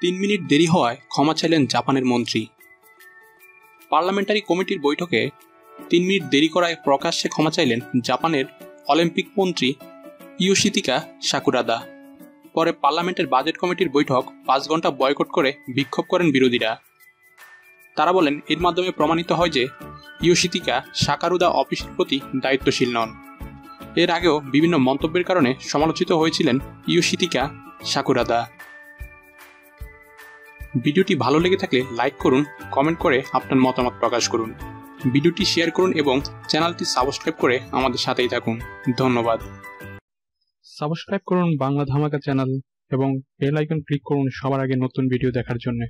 তিন মিনিট দেরি হওয়ায় ক্ষমা চাইলেন জাপানের মন্ত্রী। পার্লামেন্টারি কমিটির বৈঠকে তিন মিনিট দেরি করায় প্রকাশ্যে ক্ষমা চাইলেন জাপানের অলিম্পিক মন্ত্রী ইয়োশিতিকা সাকুরাদা। পরে পার্লামেন্টের বাজেট কমিটির বৈঠক পাঁচ ঘণ্টা বয়কট করে বিক্ষোভ করেন বিরোধীরা। তারা বলেন, এর মাধ্যমে প্রমাণিত হয় যে ইয়োশিতিকা সাকারুদা অফিসের প্রতি দায়িত্বশীল নন। এর আগেও বিভিন্ন মন্তব্যের কারণে সমালোচিত হয়েছিলেন ইয়োশিতিকা সাকুরাদা। ভিডিওটি ভালো লেগে থাকলে লাইক করুন, কমেন্ট করে আপনার মতামত প্রকাশ করুন। ভিডিওটি শেয়ার করুন এবং চ্যানেলটি সাবস্ক্রাইব করে আমাদের সাথেই থাকুন। ধন্যবাদ। সাবস্ক্রাইব করুন বাংলা ধামাকা চ্যানেল এবং বেল আইকন ক্লিক করুন সবার আগে নতুন ভিডিও দেখার জন্য।